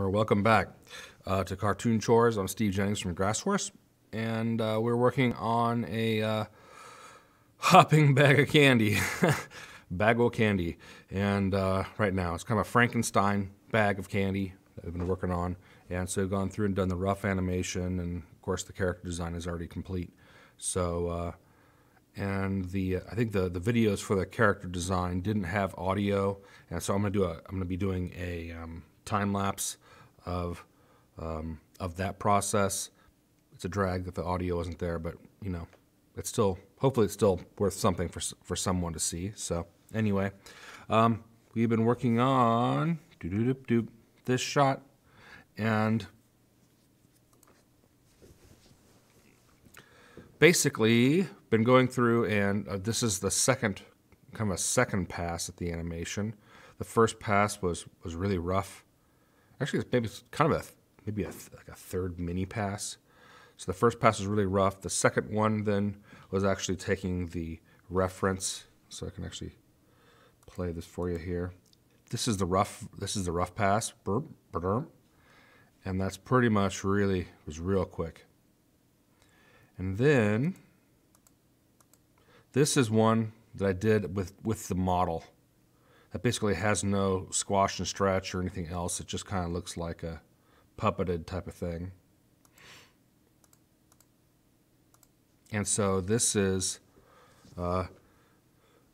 or welcome back uh, to Cartoon Chores. I'm Steve Jennings from Grasshorse, and uh, we're working on a uh, hopping bag of candy, bag of candy. And uh, right now, it's kind of a Frankenstein bag of candy that we've been working on. And so we've gone through and done the rough animation, and of course, the character design is already complete. So, uh, and the I think the the videos for the character design didn't have audio, and so I'm gonna do a I'm gonna be doing a um, time lapse of um, of that process. It's a drag that the audio isn't there, but you know, it's still hopefully it's still worth something for for someone to see. So anyway, um, we've been working on this shot and basically been going through and uh, this is the second kind of a second pass at the animation the first pass was was really rough actually it's maybe it's kind of a maybe a, like a third mini pass. So the first pass was really rough. The second one then was actually taking the reference. So i can actually play this for you here. This is the rough this is the rough pass. And that's pretty much really was real quick. And then this is one that I did with, with the model. That basically has no squash and stretch or anything else. It just kind of looks like a puppeted type of thing. And so this is uh,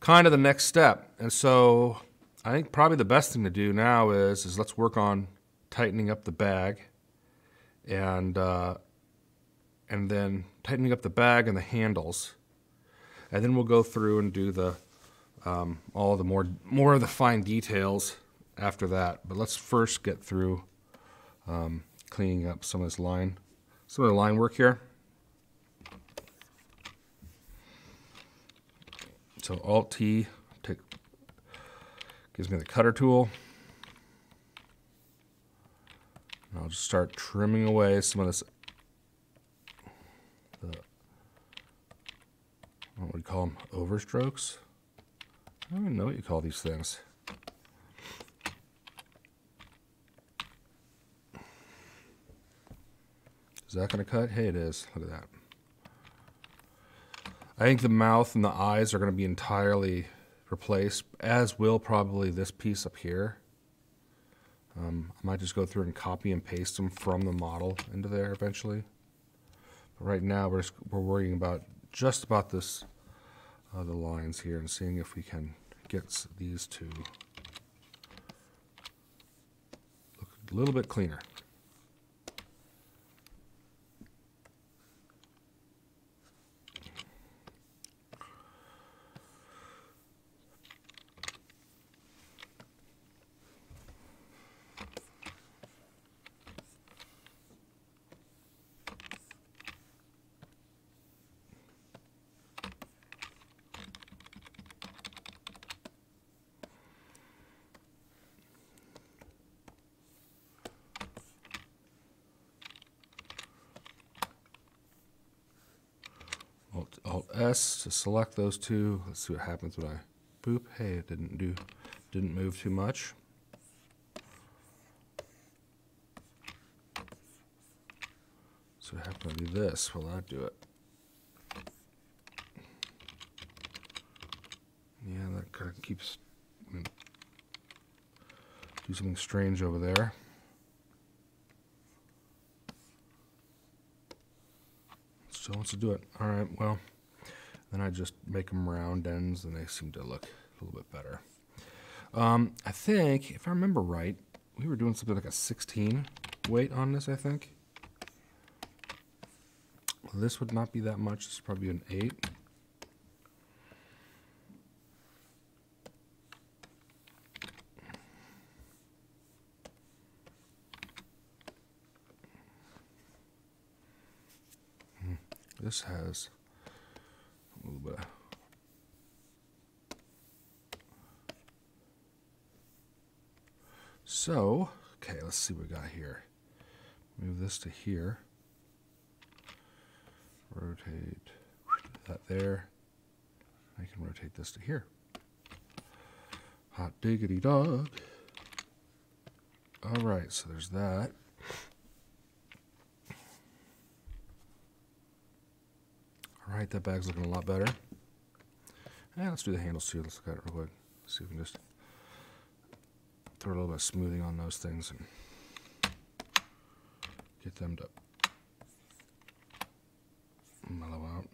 kind of the next step. And so I think probably the best thing to do now is, is let's work on tightening up the bag and uh, and then tightening up the bag and the handles. And then we'll go through and do the um, all the more more of the fine details after that. But let's first get through um, cleaning up some of this line, some of the line work here. So Alt T take, gives me the cutter tool. I'll just start trimming away some of this what would call them overstrokes. I don't even know what you call these things. Is that going to cut? Hey, it is. Look at that. I think the mouth and the eyes are going to be entirely replaced, as will probably this piece up here. Um, I might just go through and copy and paste them from the model into there eventually. But right now, we're, just, we're worrying about just about this, uh, the lines here and seeing if we can get these to look a little bit cleaner. Alt S to select those two. Let's see what happens when I boop. Hey, it didn't do, didn't move too much. So I have to do this. Will that do it? Yeah, that kind of keeps do something strange over there. So wants to do it. All right, well. Then I just make them round ends and they seem to look a little bit better. Um, I think, if I remember right, we were doing something like a 16 weight on this, I think. This would not be that much. This is probably an 8. Hmm, this has a little bit. So, okay, let's see what we got here. Move this to here. Rotate that there. I can rotate this to here. Hot diggity dog. All right, so there's that. All right, that bag's looking a lot better. Yeah, let's do the handles too. Let's look at it real quick. See if we can just throw a little bit of smoothing on those things and get them to mellow out.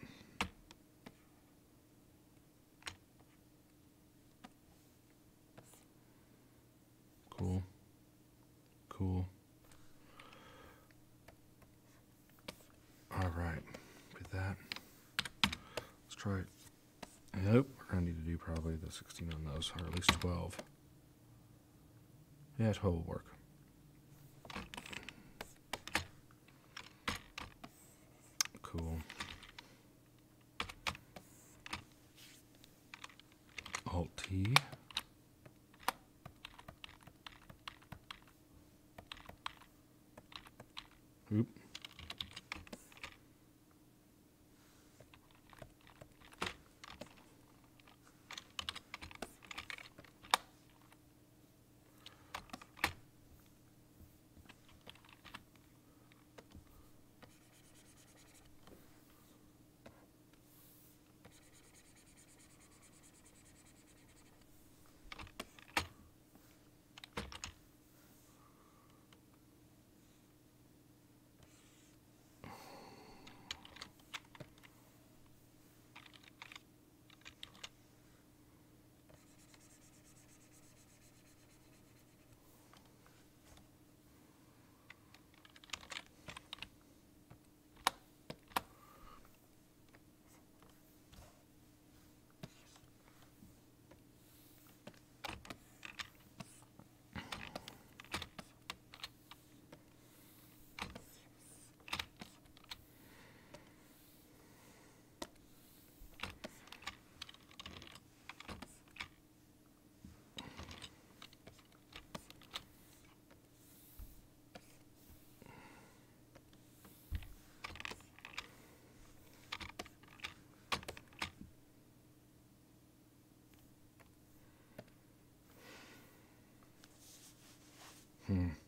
Cool. Cool. All right, with that, let's try it. Nope, we're gonna need to do probably the 16 on those, or at least 12. Yeah, 12 will work. Cool. Alt T. Hmm.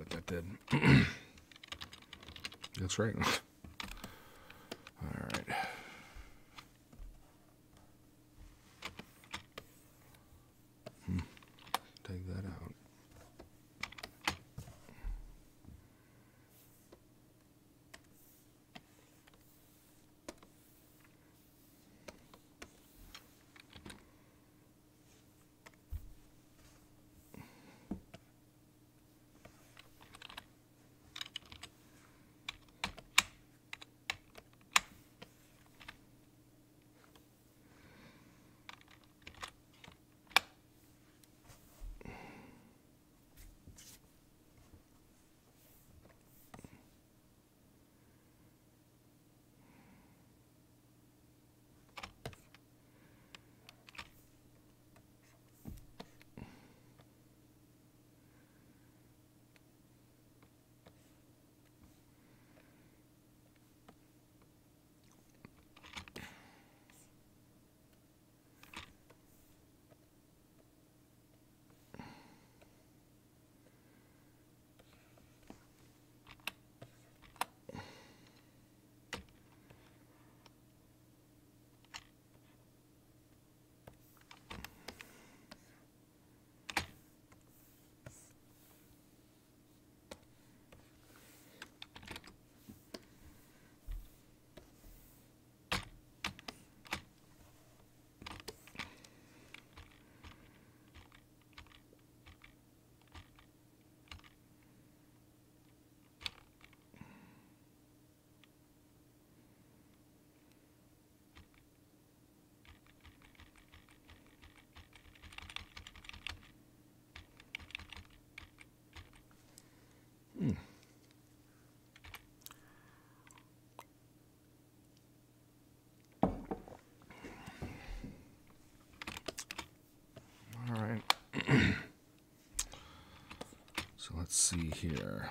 It did. That's right. let's see here.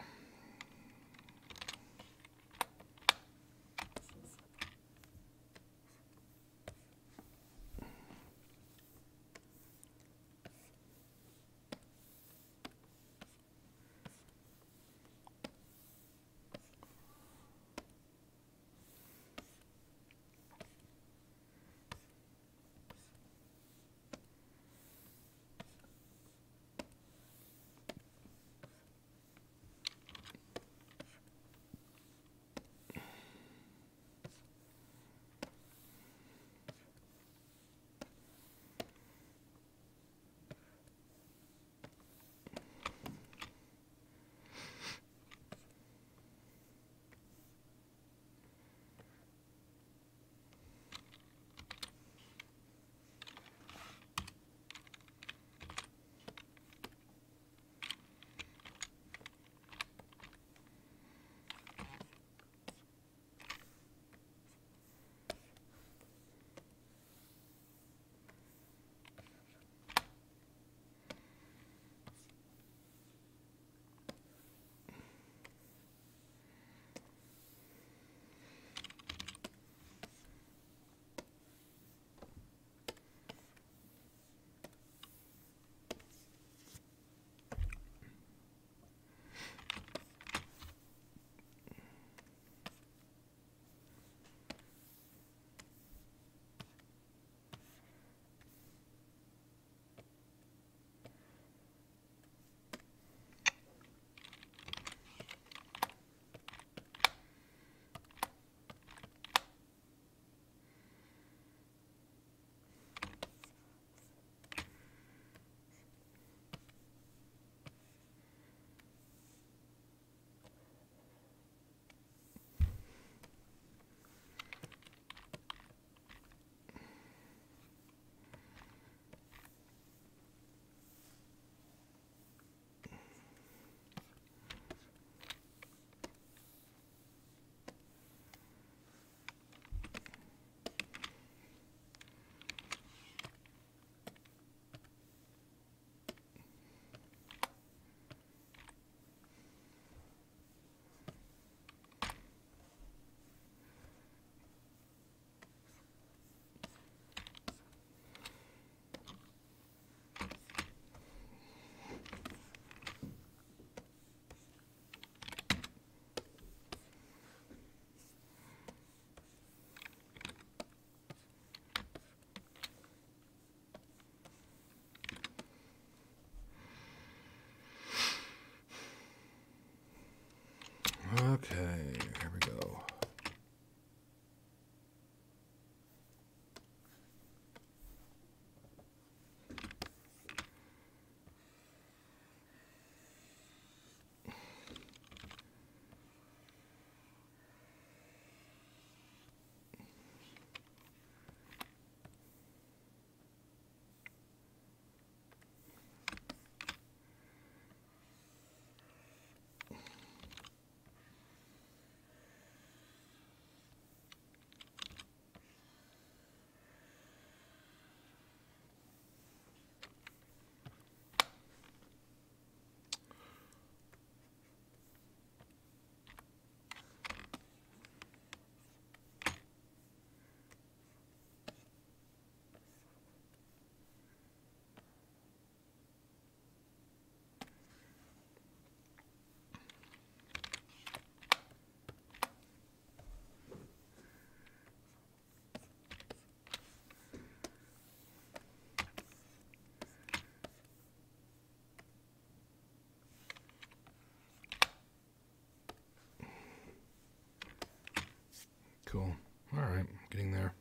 Cool. All right, getting there.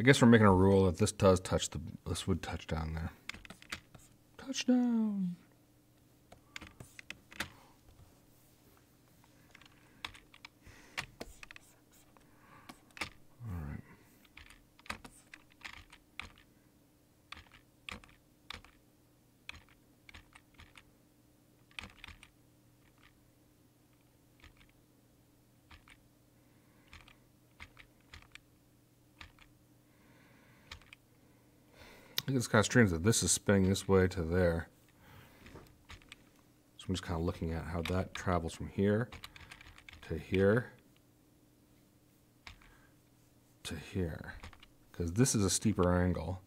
I guess we're making a rule that this does touch the this would touch down there. Touchdown. It's kind of strange that this is spinning this way to there. So I'm just kind of looking at how that travels from here to here to here. Because this is a steeper angle.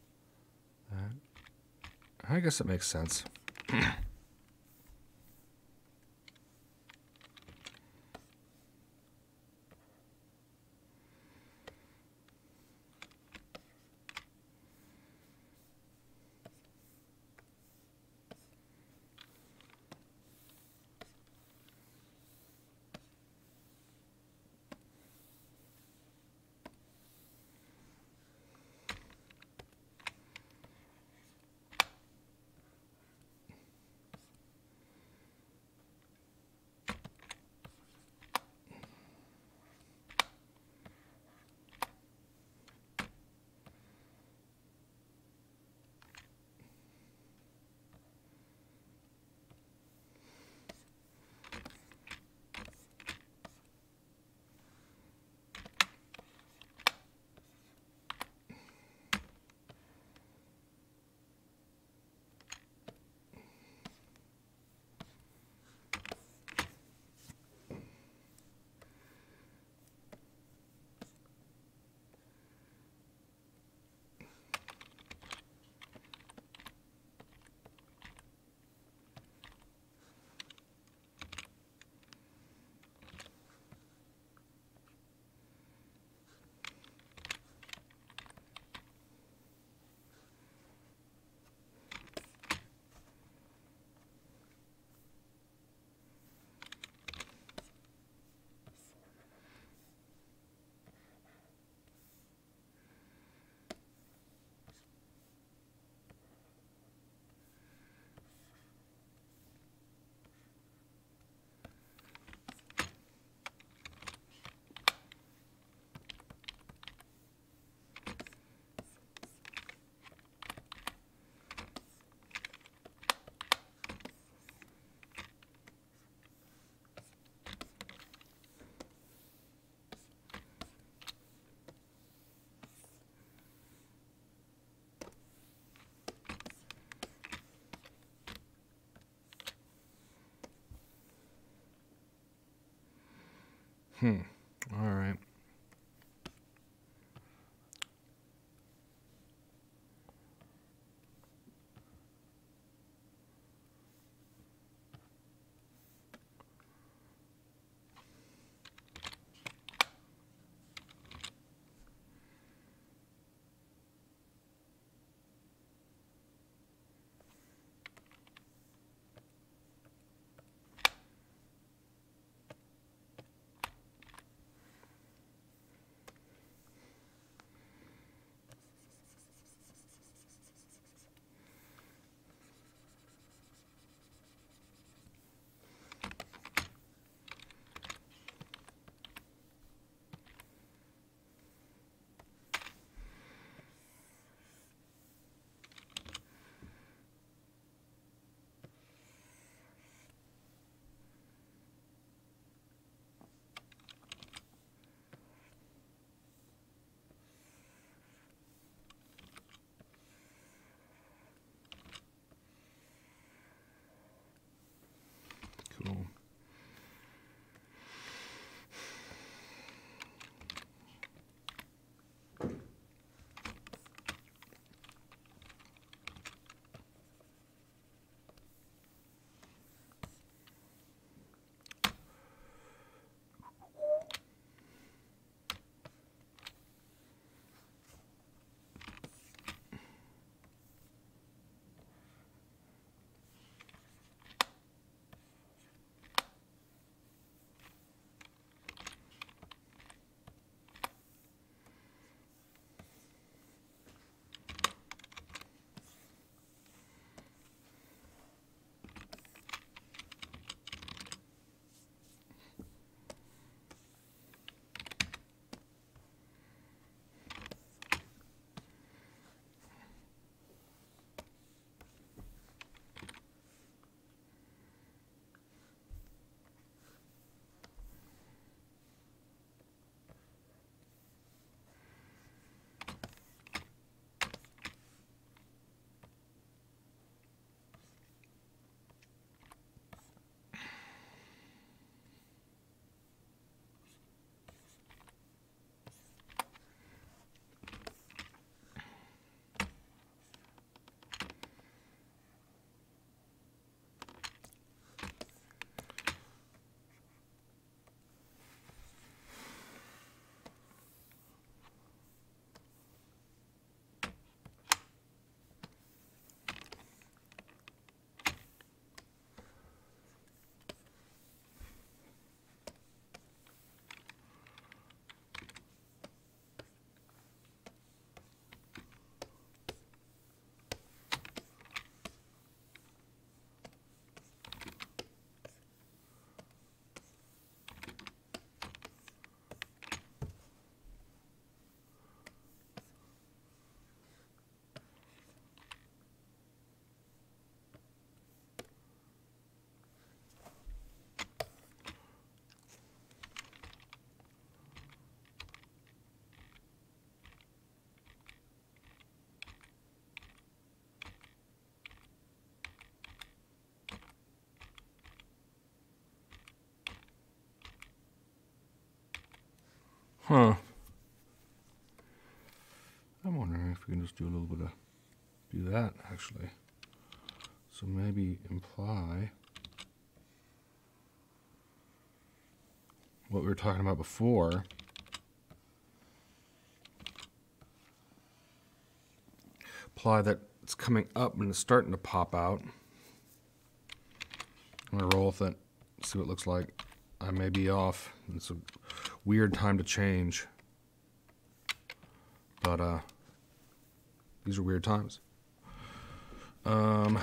I guess it makes sense. Hmm. Huh. I'm wondering if we can just do a little bit of do that actually. So maybe imply what we were talking about before. Apply that it's coming up and it's starting to pop out. I'm gonna roll with it, see what it looks like. I may be off. It's weird time to change. But uh, these are weird times. Um,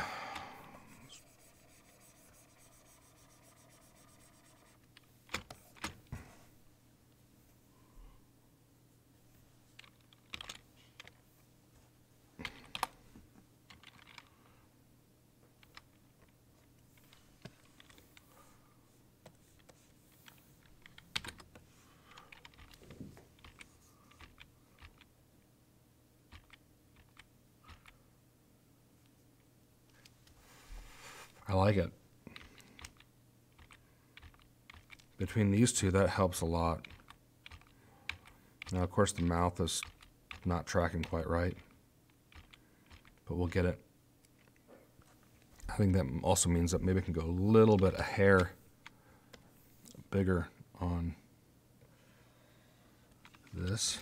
I like it. Between these two, that helps a lot. Now, of course, the mouth is not tracking quite right, but we'll get it. I think that also means that maybe it can go a little bit a hair bigger on this.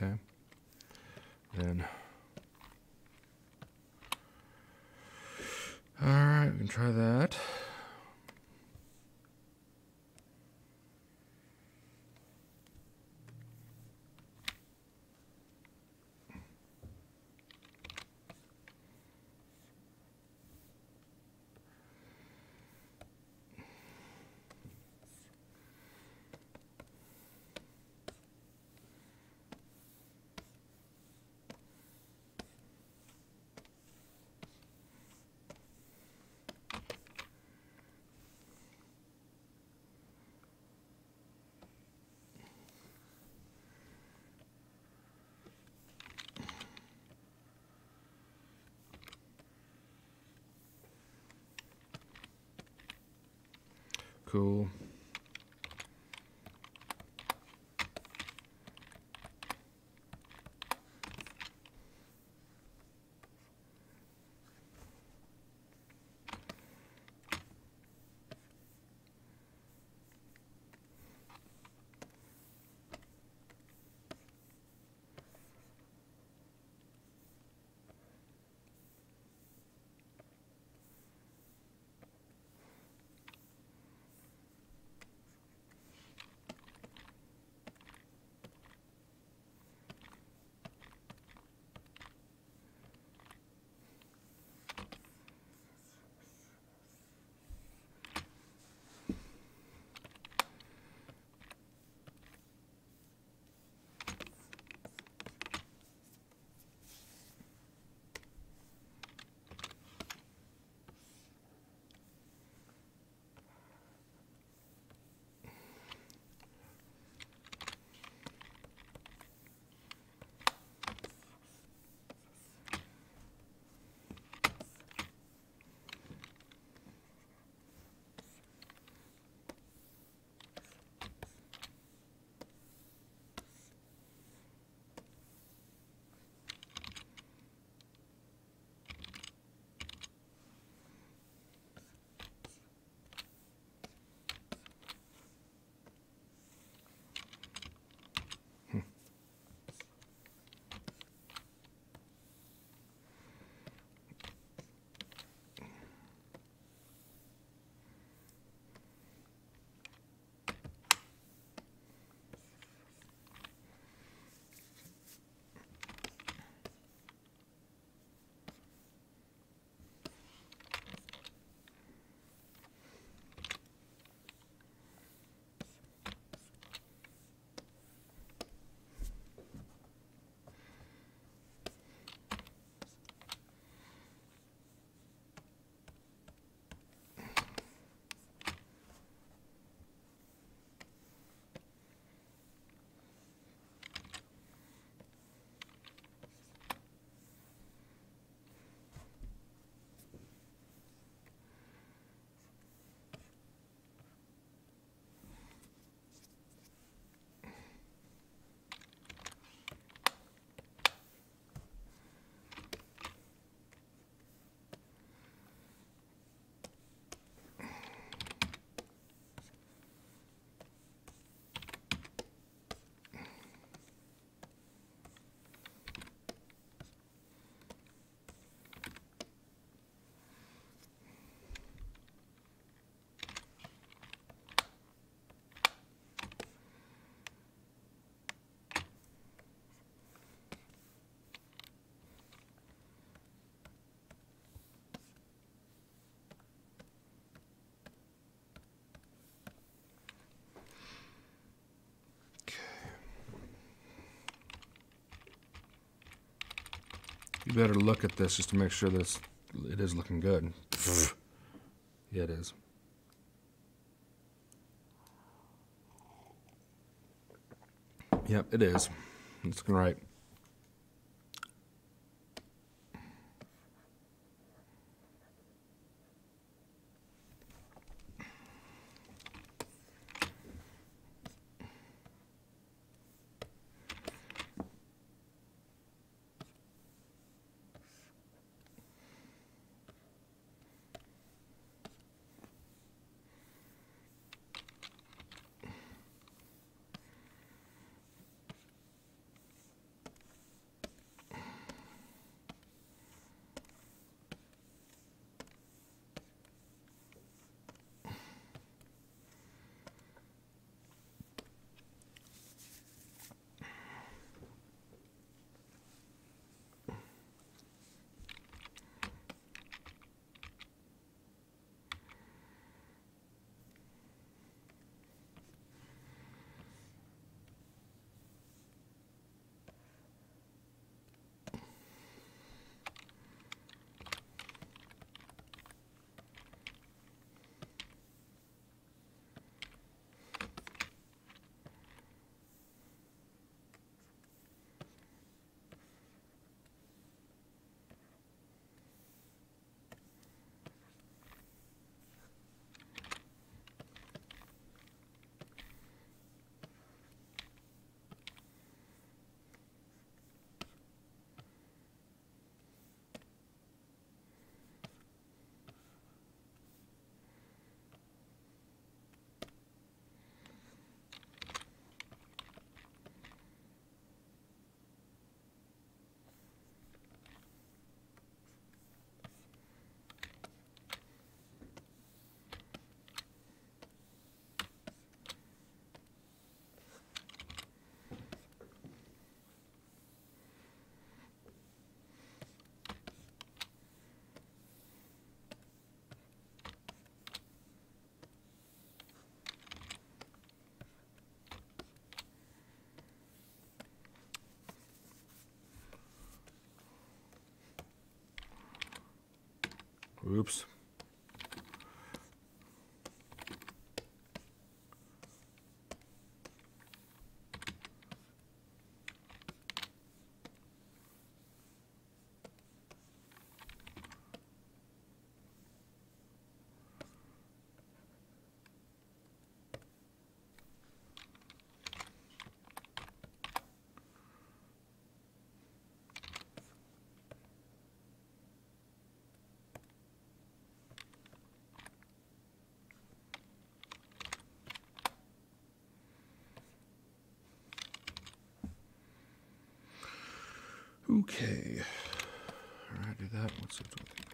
Okay. Then. All right, we can try that. Cool. Better look at this just to make sure that it's, it is looking good. yeah, it is. Yep, it is. It's looking right. Oops. Okay. All right, do that. What's it? One,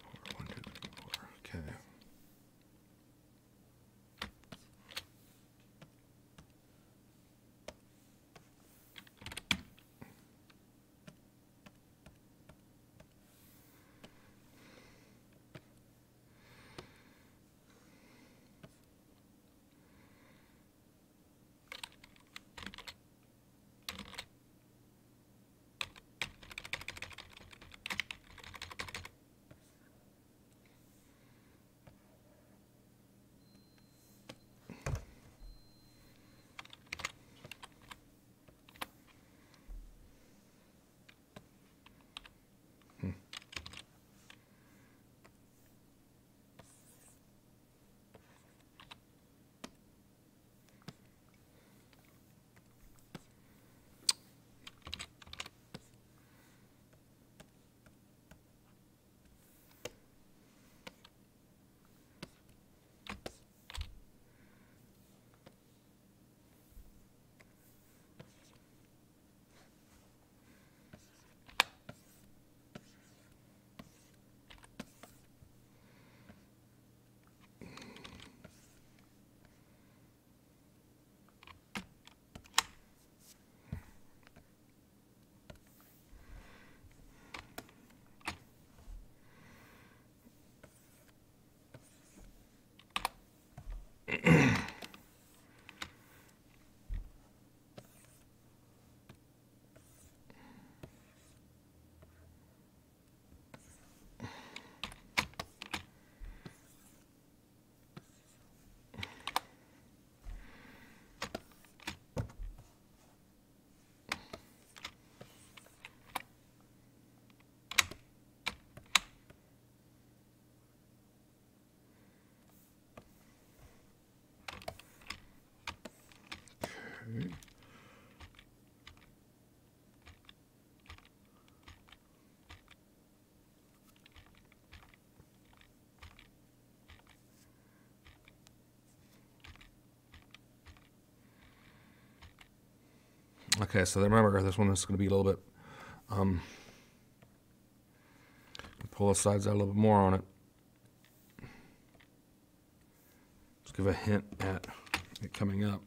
Okay. So remember, this one is going to be a little bit, um, pull the sides out a little bit more on it. Let's give a hint at it coming up.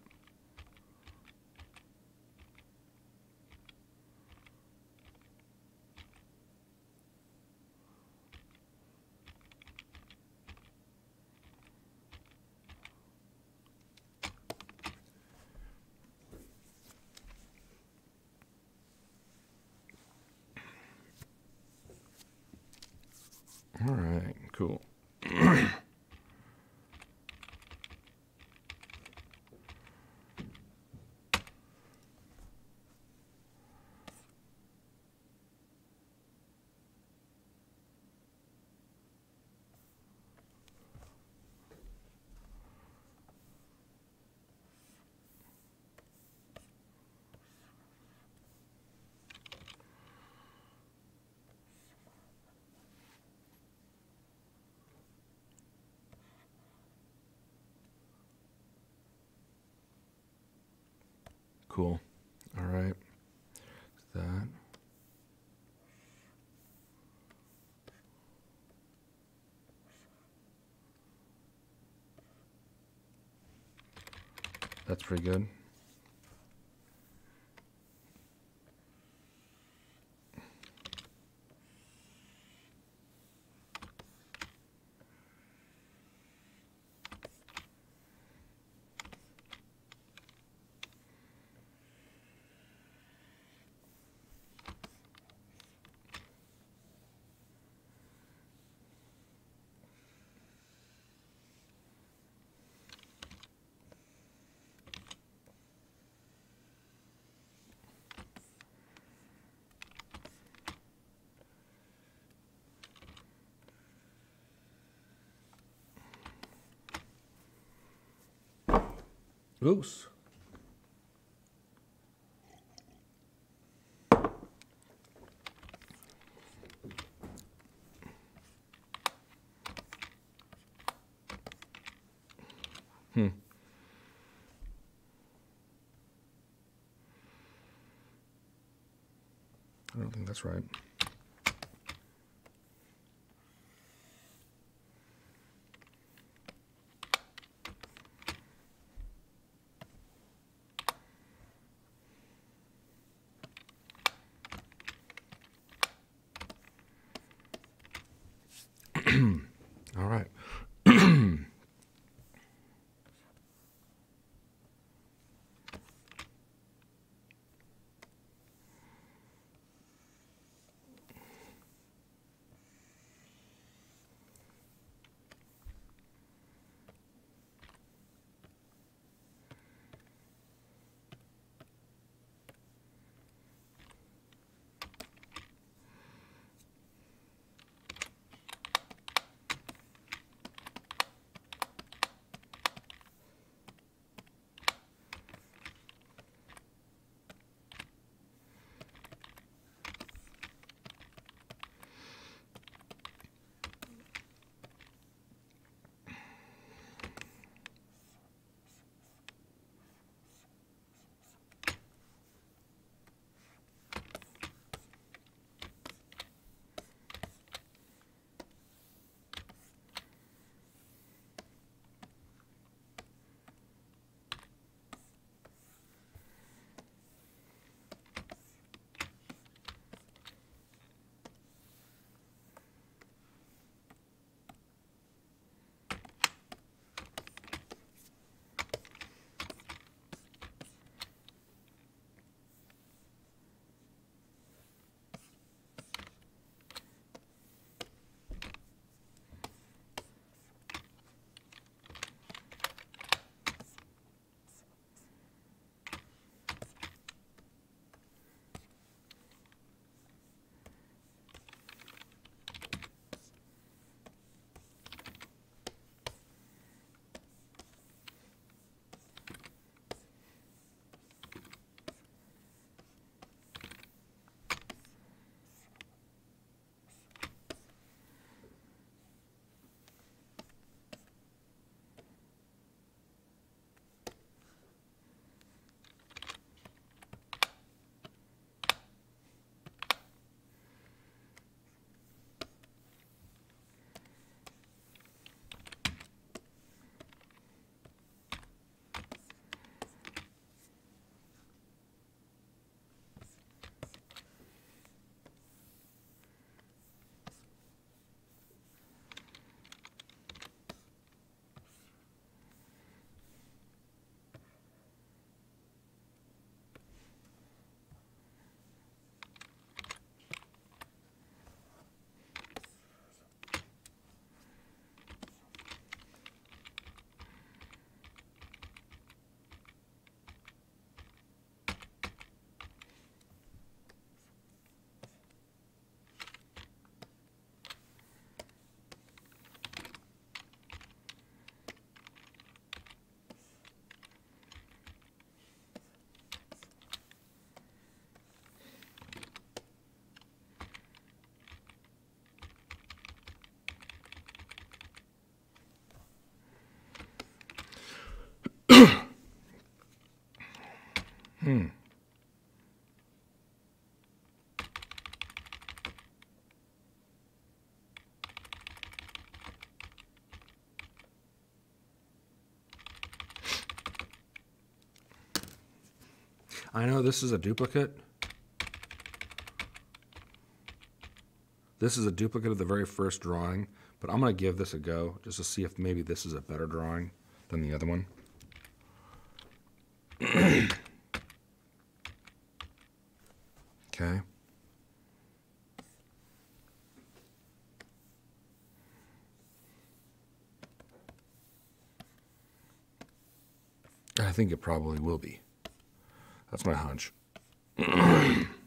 That's pretty good. Oops. Hmm. I don't think that's right. I know this is a duplicate. This is a duplicate of the very first drawing, but I'm going to give this a go just to see if maybe this is a better drawing than the other one. okay. I think it probably will be. That's my hunch.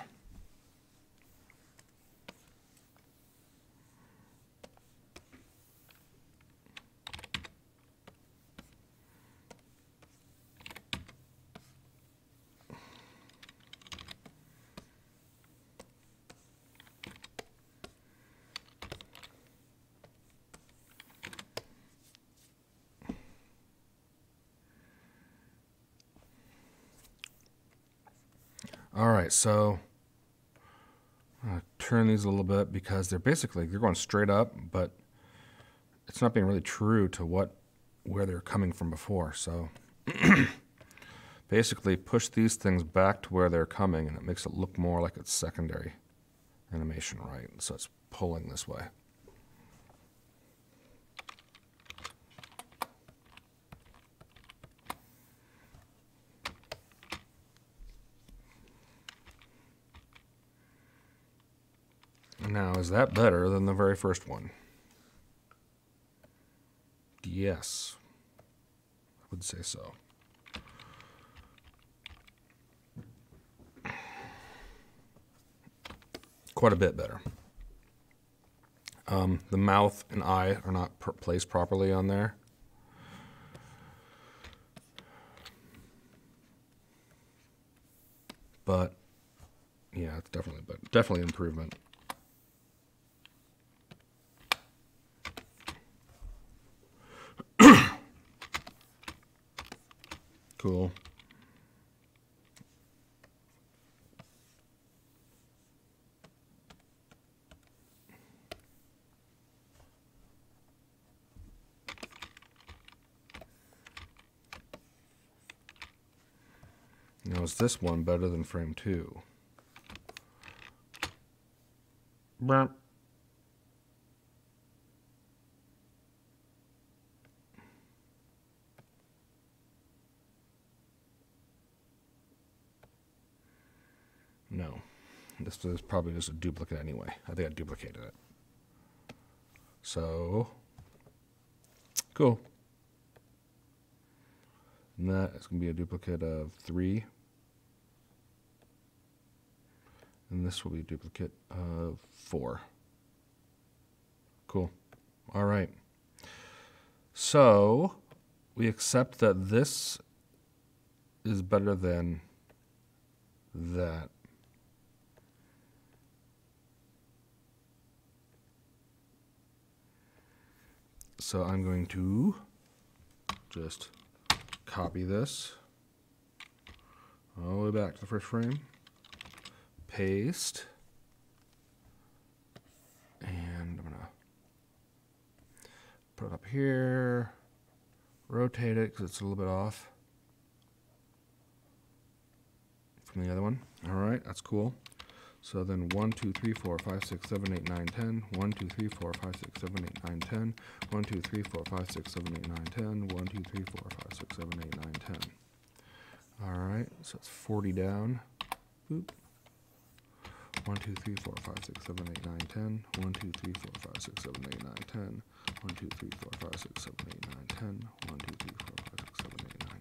All right, so I'll turn these a little bit because they're basically they're going straight up, but it's not being really true to what where they're coming from before. So basically push these things back to where they're coming and it makes it look more like it's secondary animation, right? So it's pulling this way. Now, is that better than the very first one? Yes, I would say so. Quite a bit better. Um, the mouth and eye are not pr- placed properly on there. But yeah, it's definitely but definitely improvement. Cool. Now, is this one better than frame two? No. This is probably just a duplicate anyway. I think I duplicated it. So, cool. And that is going to be a duplicate of 3. And this will be a duplicate of 4. Cool. All right. So, we accept that this is better than that. So I'm going to just copy this all the way back to the first frame, paste, and I'm gonna put it up here, rotate it because it's a little bit off from the other one. All right, that's cool. So then 1, 2, 3, 4, 5, 6, 7, 8, 9, 10. 1, 2, 3, 4, 5, 6, 7, 8, 9, 10. 1, 2, 3, 4, 5, 6, 7, 8, 9, 10. 1, 2, 3, 4, 5, 6, 7, 8, 9, 10. All right, so it's 40 down. Boop. 1, 2, 3, 4, 5, 6, 7, 8, 9, 10. 1, 2, 3, 4, 5, 6, 7, 8, 9, 10. 1, 2, 3, 4, 5, 6, 7, 8, 9, 10. 1, 2, 3, 4, 5, 6, 7, 8, 9,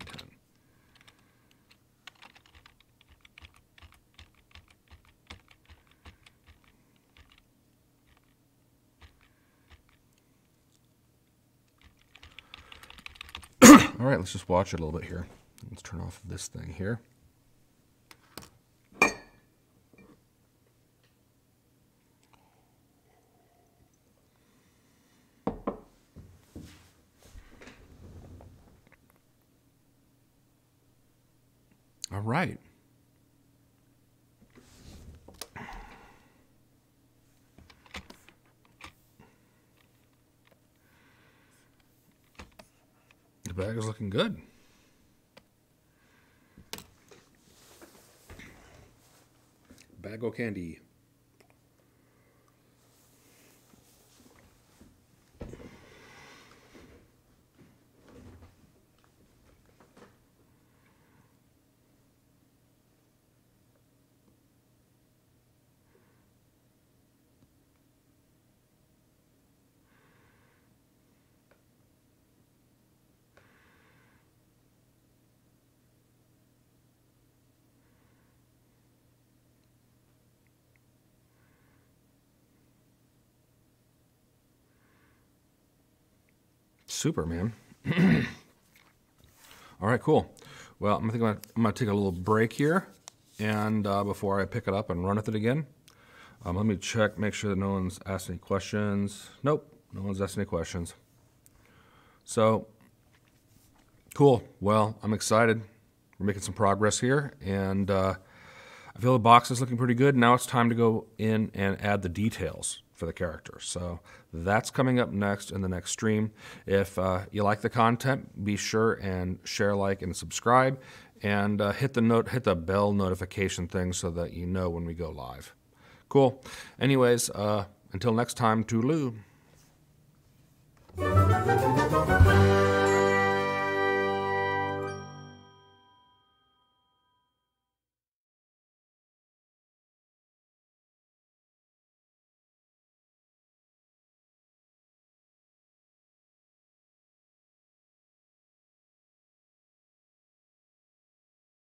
10. All right, let's just watch it a little bit here. Let's turn off this thing here. All right. Bag is looking good. Bag o' candy. Super, man. All right, cool. Well, I'm thinking I'm gonna take a little break here, and uh, before I pick it up and run with it again, um, let me check, make sure that no one's asked any questions. Nope, no one's asked any questions. So, cool. Well, I'm excited. We're making some progress here, and uh, I feel the box is looking pretty good. Now it's time to go in and add the details for the character. So that's coming up next in the next stream. If uh, you like the content, be sure and share, like, and subscribe, and uh, hit the note, hit the bell notification thing so that you know when we go live. Cool. Anyways, uh, until next time, toodaloo.